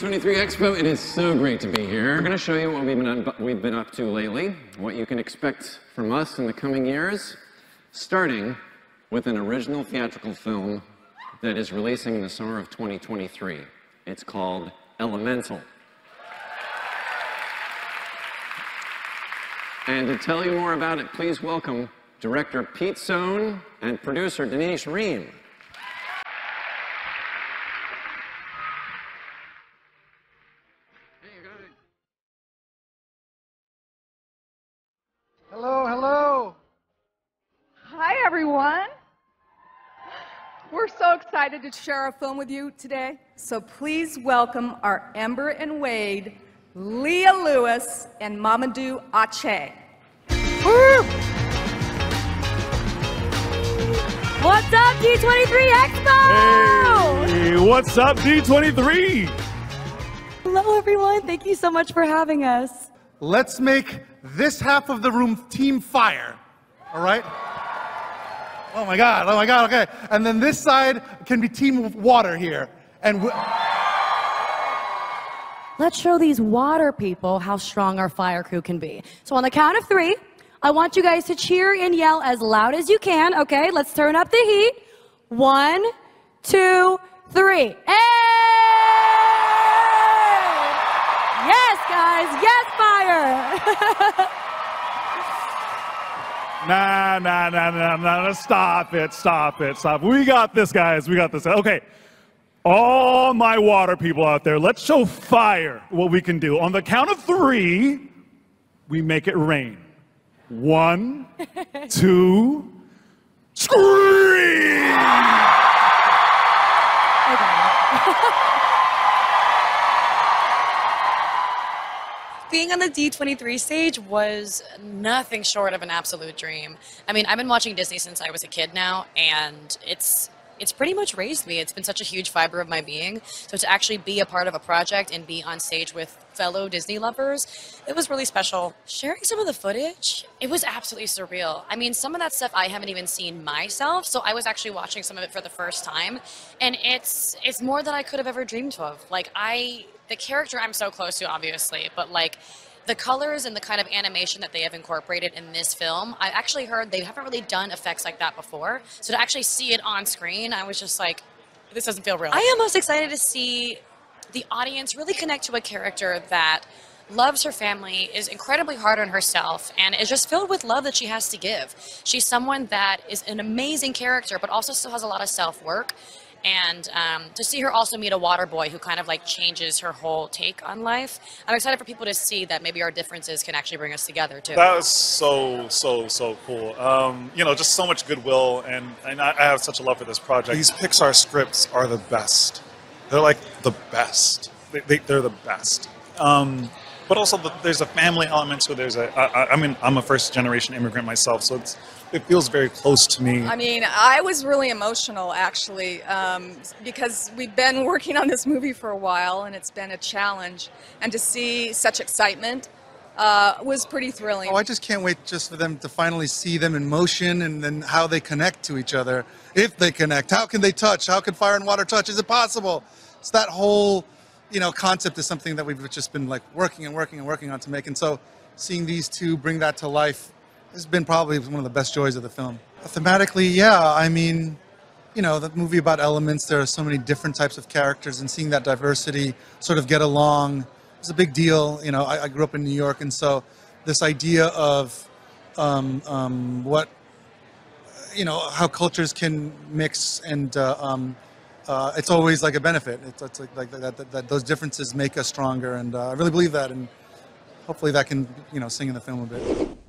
D23 Expo. It is so great to be here. We're going to show you what we've been, we've been up to lately, what you can expect from us in the coming years, starting with an original theatrical film that is releasing in the summer of 2023. It's called Elemental. And to tell you more about it, please welcome director Pete Sohn and producer Denise Ream. Excited to share our film with you today. So please welcome our Ember and Wade, Leah Lewis, and Mamoudou Athie. What's up, D23 Expo? Hey, what's up, D23? Hello, everyone. Thank you so much for having us. Let's make this half of the room team fire. All right? Oh my God, oh my God, okay. And then this side can be team water here. And Let's show these water people how strong our fire crew can be. So, on the count of three, I want you guys to cheer and yell as loud as you can, okay? Let's turn up the heat. One, two, three. Hey! Yes, guys, yes, fire! Nah, nah, nah, nah, nah, nah, stop it, stop it, stop. We got this, guys, we got this. Okay, all my water people out there, let's show fire what we can do. On the count of three, we make it rain. One, two, scream! being on the D23 stage was nothing short of an absolute dream. I mean, I've been watching Disney since I was a kid now, and it's it's pretty much raised me. It's been such a huge fiber of my being. So to actually be a part of a project and be on stage with fellow Disney lovers, it was really special. Sharing some of the footage, it was absolutely surreal. I mean, some of that stuff I haven't even seen myself, so I was actually watching some of it for the first time, and it's it's more than I could have ever dreamed of. Like I the character I'm so close to obviously, but like the colors and the kind of animation that they have incorporated in this film, I actually heard they haven't really done effects like that before. So to actually see it on screen, I was just like, this doesn't feel real. I am most excited to see the audience really connect to a character that loves her family, is incredibly hard on herself, and is just filled with love that she has to give. She's someone that is an amazing character, but also still has a lot of self work and um, to see her also meet a water boy who kind of like changes her whole take on life. I'm excited for people to see that maybe our differences can actually bring us together too. That was so so so cool. Um, you know, just so much goodwill, and and I, I have such a love for this project. These Pixar scripts are the best. They're like the best. They, they, they're the best. Um, but also the, there's a family element so there's a I, I mean i'm a first generation immigrant myself so it's it feels very close to me I mean, I was really emotional actually um, because we've been working on this movie for a while and it's been a challenge. And to see such excitement uh, was pretty thrilling. oh, I just can't wait just for them to finally see them in motion and then how they connect to each other. If they connect, how can they touch? How can fire and water touch? Is it possible? It's that whole, you know, concept is something that we've just been like working and working and working on to make. And so seeing these two bring that to life has been probably one of the best joys of the film. Thematically, yeah, I mean, you know, the movie about elements, there are so many different types of characters, and seeing that diversity sort of get along is a big deal. You know, I, I grew up in New York, and so this idea of um, um, what, you know, how cultures can mix and uh, um, uh, it's always like a benefit. It's, it's like, like that, that, that those differences make us stronger, and uh, I really believe that, and hopefully that can, you know, sing in the film a bit.